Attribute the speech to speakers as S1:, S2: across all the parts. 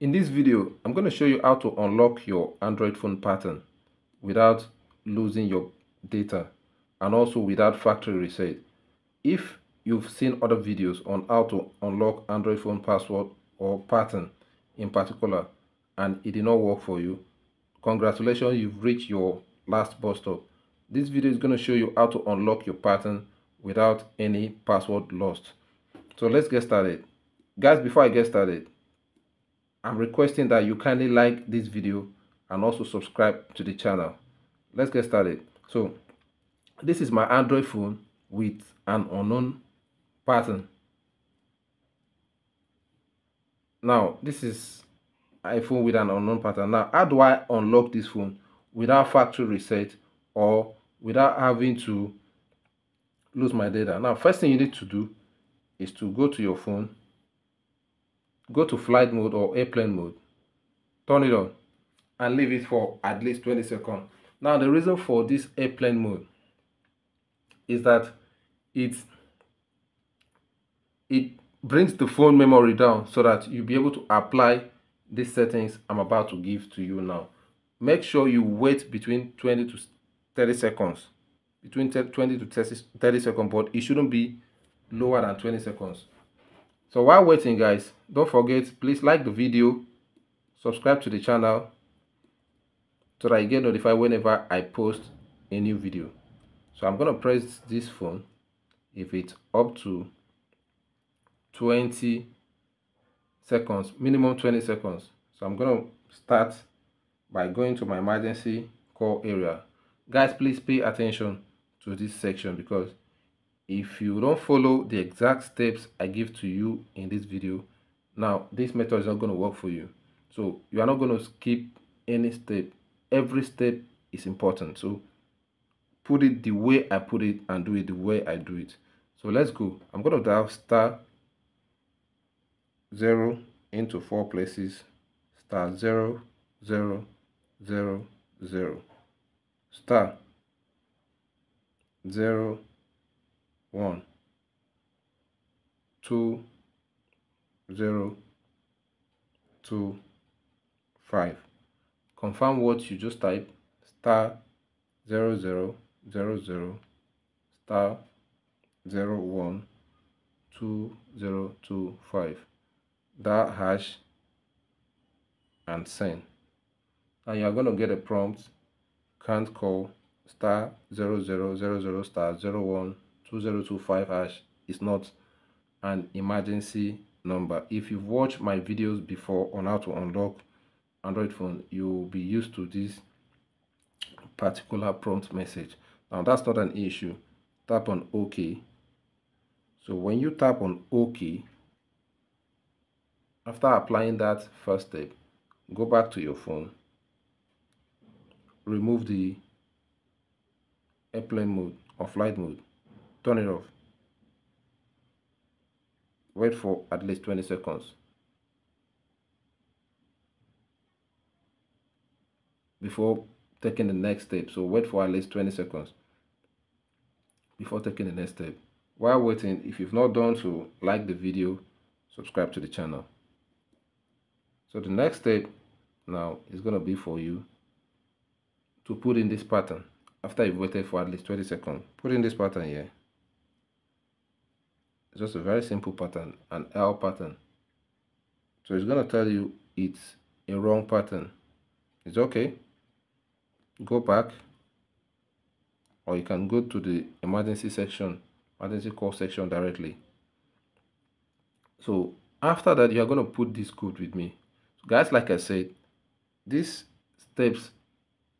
S1: In this video, I'm going to show you how to unlock your Android phone pattern without losing your data and also without factory reset. If you've seen other videos on how to unlock Android phone password or pattern in particular and it did not work for you, congratulations, you've reached your last bus stop. This video is going to show you how to unlock your pattern without any password lost. So let's get started. Guys, before I get started, I'm requesting that you kindly like this video and also subscribe to the channel. Let's get started. So this is my Android phone with an unknown pattern. Now this is iPhone with an unknown pattern. Now how do I unlock this phone without factory reset or without having to lose my data? Now first thing you need to do is to go to your phone go to flight mode or airplane mode. Turn it on and leave it for at least 20 seconds. Now the reason for this airplane mode is that it it brings the phone memory down so that you'll be able to apply these settings i'm about to give to you now. Make sure you wait between 20 to 30 seconds between 20 to 30, 30 seconds but it shouldn't be lower than 20 seconds so while waiting guys don't forget please like the video subscribe to the channel so that you get notified whenever i post a new video. So i'm gonna press this phone. If it's up to 20 seconds minimum 20 seconds. So i'm gonna start by going to my emergency call area. Guys please pay attention to this section because if you don't follow the exact steps i give to you in this video now this method is not going to work for you. So you are not going to skip any step. Every step is important. So put it the way i put it and do it the way i do it. So let's go. I'm going to dial star zero into four places. Star zero zero zero zero. Star zero one two zero two five. Confirm what you just type star zero zero zero zero star zero one two zero two five. That hash and send. And you're going to get a prompt. Can't call star zero zero zero zero star zero one 2025 hash is not an emergency number. If you've watched my videos before on how to unlock android phone you'll be used to this particular prompt message. Now that's not an issue. Tap on ok. So when you tap on ok after applying that first step go back to your phone remove the airplane mode or flight mode turn it off. Wait for at least 20 seconds. Before taking the next step so wait for at least 20 seconds. Before taking the next step. While waiting if you've not done so like the video subscribe to the channel. So the next step now is going to be for you to put in this pattern. After you've waited for at least 20 seconds put in this pattern here just a very simple pattern, an L pattern. So it's going to tell you it's a wrong pattern. It's okay. Go back or you can go to the emergency section, emergency call section directly. So after that, you are going to put this code with me. So guys, like I said, these steps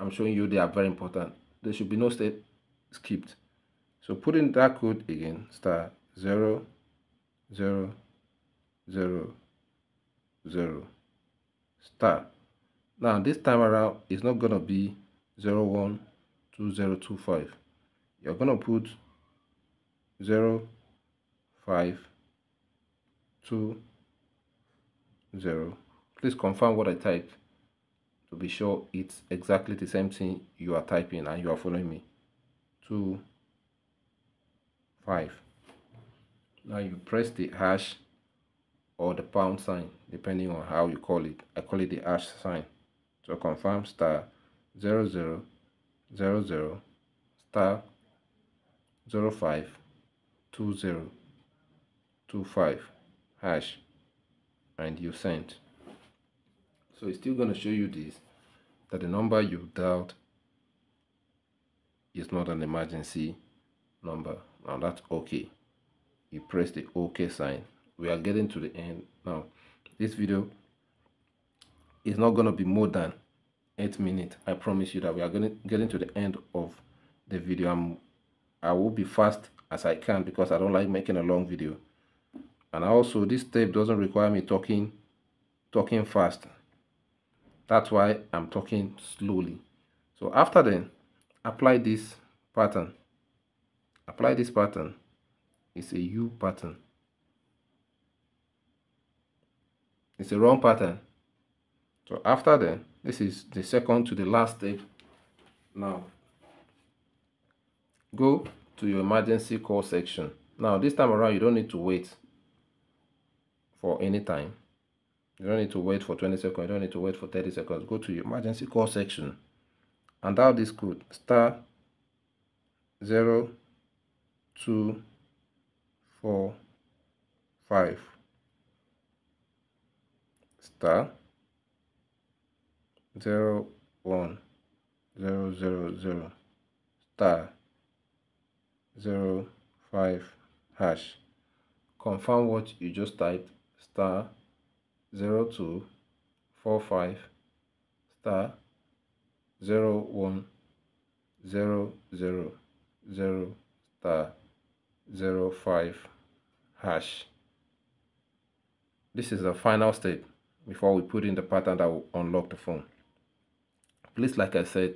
S1: I'm showing you, they are very important. There should be no step skipped. So put in that code again, star zero zero zero zero. Star. Now this time around it's not be zero one two zero two five. You're gonna put zero five two zero. Please confirm what i typed to be sure it's exactly the same thing you are typing and you are following me. Two five now you press the hash or the pound sign depending on how you call it. I call it the hash sign. So confirm star 0000 star zero five two zero two five hash and you sent so it's still going to show you this that the number you dialed is not an emergency number. Now that's okay you press the ok sign. We are getting to the end. Now this video is not going to be more than eight minutes. I promise you that we are going to getting to the end of the video. I'm i will be fast as i can because i don't like making a long video. And also this tape doesn't require me talking talking fast. That's why i'm talking slowly. So after then apply this pattern. Apply this pattern it's a u pattern. It's a wrong pattern. So after that, this is the second to the last step. Now go to your emergency call section. Now this time around you don't need to wait for any time. You don't need to wait for 20 seconds. You don't need to wait for 30 seconds. Go to your emergency call section. And dial this code star 0 2 4 5 star. 0 1 0 0 0 star. 0 5 hash. Confirm what you just typed. Star. 0 2 4 5 star. 0 1 0 0 0 star 0 5 hash. This is the final step before we put in the pattern that will unlock the phone. Please like i said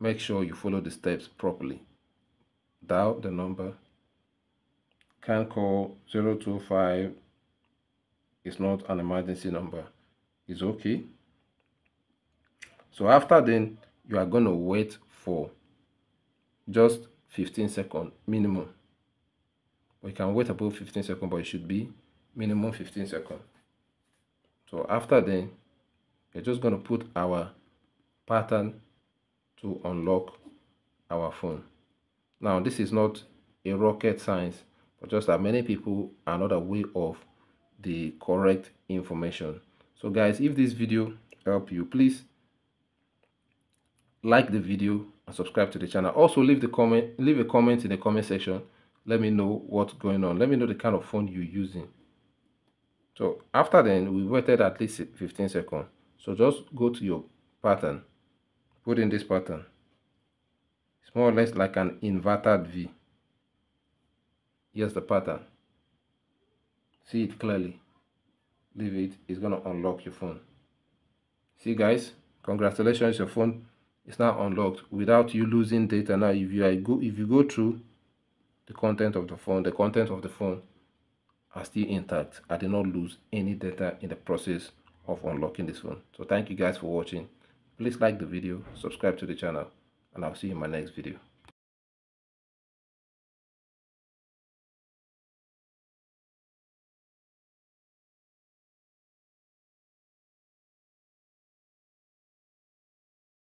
S1: make sure you follow the steps properly. Dial the number. Can call 025 it's not an emergency number. It's okay. So after then you are going to wait for just 15 seconds minimum we can wait about 15 seconds but it should be minimum 15 seconds. So after then we're just going to put our pattern to unlock our phone. Now this is not a rocket science but just that many people are not aware of the correct information. So guys if this video help you please like the video and subscribe to the channel. Also leave the comment leave a comment in the comment section let me know what's going on. Let me know the kind of phone you're using. So after then we waited at least 15 seconds. So just go to your pattern. Put in this pattern. It's more or less like an inverted v. Here's the pattern. See it clearly. Leave it. It's going to unlock your phone. See guys congratulations your phone is now unlocked. Without you losing data now if you go if you go through the content of the phone the content of the phone are still intact. I did not lose any data in the process of unlocking this phone. So thank you guys for watching. Please like the video subscribe to the channel and i'll see you in my next video